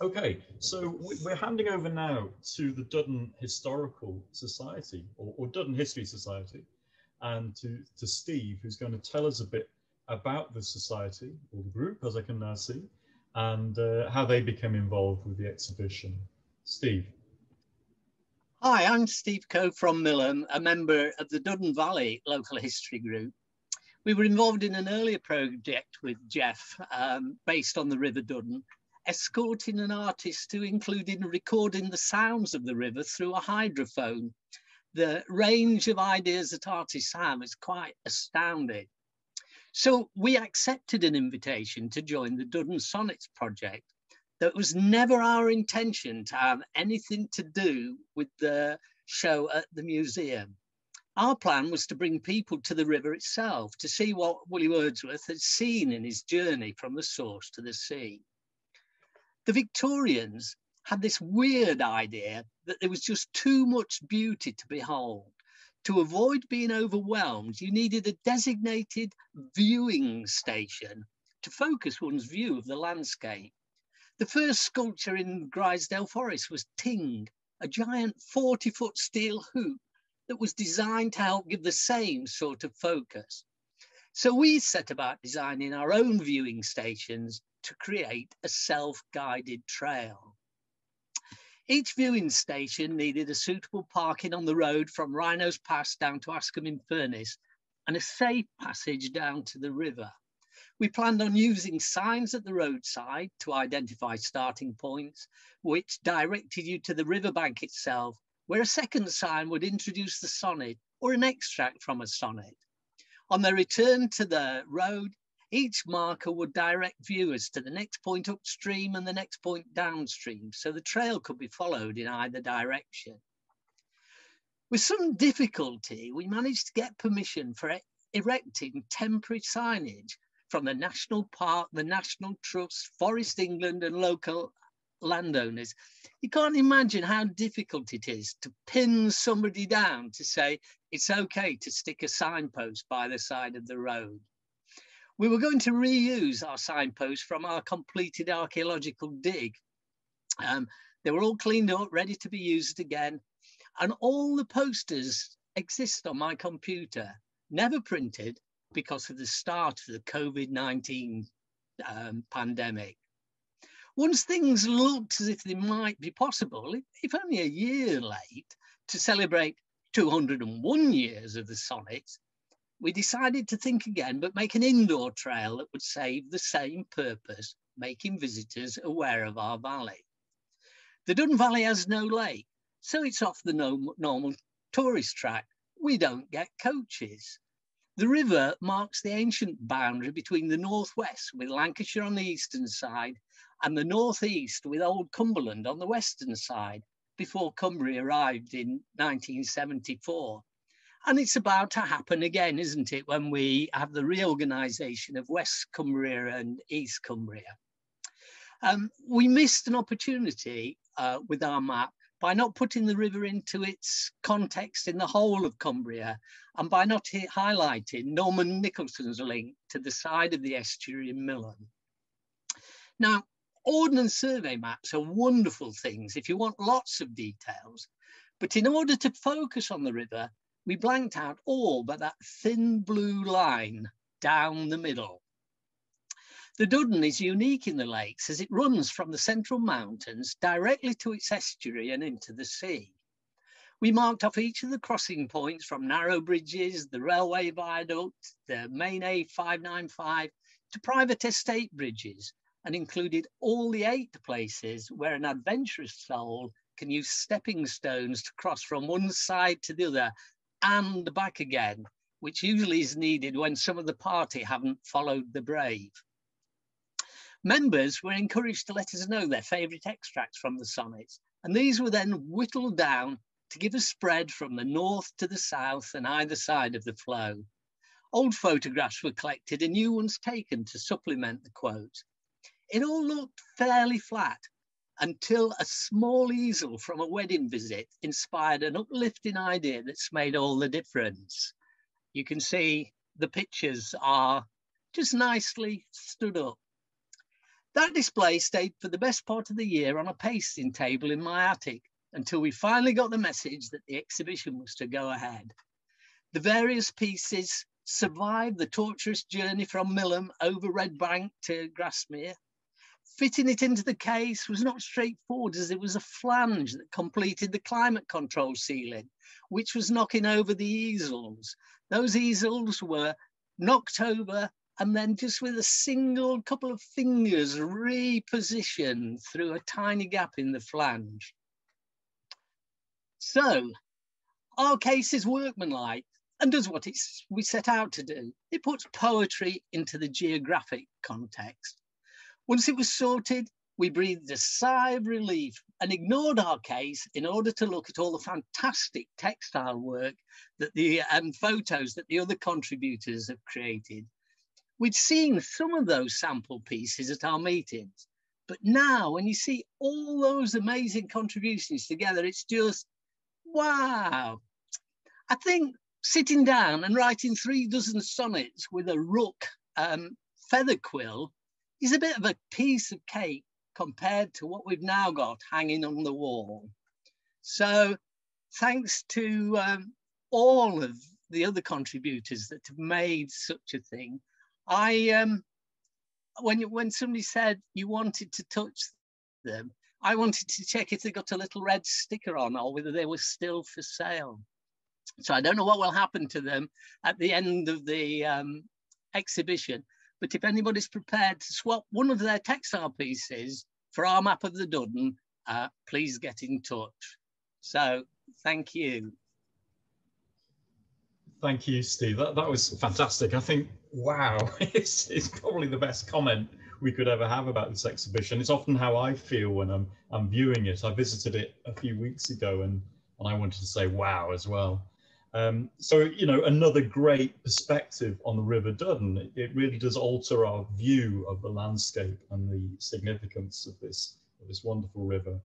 Okay, so we're handing over now to the Duddon Historical Society or, or Duddon History Society and to, to Steve, who's going to tell us a bit about the society or the group, as I can now see, and uh, how they became involved with the exhibition. Steve. Hi, I'm Steve Coe from Millom, a member of the Duddon Valley Local History Group. We were involved in an earlier project with Jeff um, based on the River Duddon escorting an artist who included recording the sounds of the river through a hydrophone. The range of ideas that artists have is quite astounding. So we accepted an invitation to join the Duddon Sonnets project. That was never our intention to have anything to do with the show at the museum. Our plan was to bring people to the river itself to see what Willie Wordsworth had seen in his journey from the source to the sea the Victorians had this weird idea that there was just too much beauty to behold. To avoid being overwhelmed, you needed a designated viewing station to focus one's view of the landscape. The first sculpture in Grizedale Forest was Ting, a giant 40 foot steel hoop that was designed to help give the same sort of focus. So we set about designing our own viewing stations to create a self-guided trail. Each viewing station needed a suitable parking on the road from Wrynose Pass down to Askam in Furness and a safe passage down to the river. We planned on using signs at the roadside to identify starting points, which directed you to the riverbank itself, where a second sign would introduce the sonnet or an extract from a sonnet. On the return to the road, each marker would direct viewers to the next point upstream and the next point downstream, so the trail could be followed in either direction. With some difficulty, we managed to get permission for erecting temporary signage from the National Park, the National Trust, Forest England and local landowners. You can't imagine how difficult it is to pin somebody down to say it's okay to stick a signpost by the side of the road. We were going to reuse our signposts from our completed archaeological dig. Um, they were all cleaned up, ready to be used again. And all the posters exist on my computer, never printed because of the start of the COVID-19 um, pandemic. Once things looked as if they might be possible, if only a year late, to celebrate 201 years of the sonnets, we decided to think again, but make an indoor trail that would save the same purpose, making visitors aware of our valley. The Duddon Valley has no lake, so it's off the normal tourist track. We don't get coaches. The river marks the ancient boundary between the northwest with Lancashire on the eastern side and the northeast with Old Cumberland on the western side before Cumbria arrived in 1974. And it's about to happen again, isn't it, when we have the reorganisation of West Cumbria and East Cumbria. Um, we missed an opportunity uh, with our map by not putting the river into its context in the whole of Cumbria and by not highlighting Norman Nicholson's link to the side of the estuary in Millom. Now, Ordnance survey maps are wonderful things if you want lots of details, but in order to focus on the river, we blanked out all but that thin blue line down the middle. The Duddon is unique in the lakes as it runs from the central mountains directly to its estuary and into the sea. We marked off each of the crossing points from narrow bridges, the railway viaduct, the main A595 to private estate bridges and included all the eight places where an adventurous soul can use stepping stones to cross from one side to the other and back again, which usually is needed when some of the party haven't followed the brave. Members were encouraged to let us know their favourite extracts from the sonnets, and these were then whittled down to give a spread from the north to the south and either side of the flow. Old photographs were collected and new ones taken to supplement the quote. It all looked fairly flat, until a small easel from a wedding visit inspired an uplifting idea that's made all the difference. You can see the pictures are just nicely stood up. That display stayed for the best part of the year on a pasting table in my attic until we finally got the message that the exhibition was to go ahead. The various pieces survived the torturous journey from Millom over Red Bank to Grasmere. Fitting it into the case was not straightforward as it was a flange that completed the climate control ceiling, which was knocking over the easels. Those easels were knocked over and then just with a single couple of fingers repositioned through a tiny gap in the flange. So our case is workmanlike and does what we set out to do. It puts poetry into the geographic context. Once it was sorted, we breathed a sigh of relief and ignored our case in order to look at all the fantastic textile work that the um, photos that the other contributors have created. We'd seen some of those sample pieces at our meetings, but now when you see all those amazing contributions together, it's just wow. I think sitting down and writing three dozen sonnets with a rook um, feather quill is a bit of a piece of cake compared to what we've now got hanging on the wall. So thanks to um, all of the other contributors that have made such a thing, I um, when when somebody said you wanted to touch them, I wanted to check if they got a little red sticker on or whether they were still for sale. So I don't know what will happen to them at the end of the um, exhibition, but if anybody's prepared to swap one of their textile pieces for our map of the Duddon, uh, please get in touch. So thank you. Thank you, Steve. That, that was fantastic. I think, wow, it's, it's probably the best comment we could ever have about this exhibition. It's often how I feel when I'm, I'm viewing it. I visited it a few weeks ago and, and I wanted to say wow as well. Um, so, you know, another great perspective on the River Duddon. It, it, really does alter our view of the landscape and the significance of this, of this wonderful river.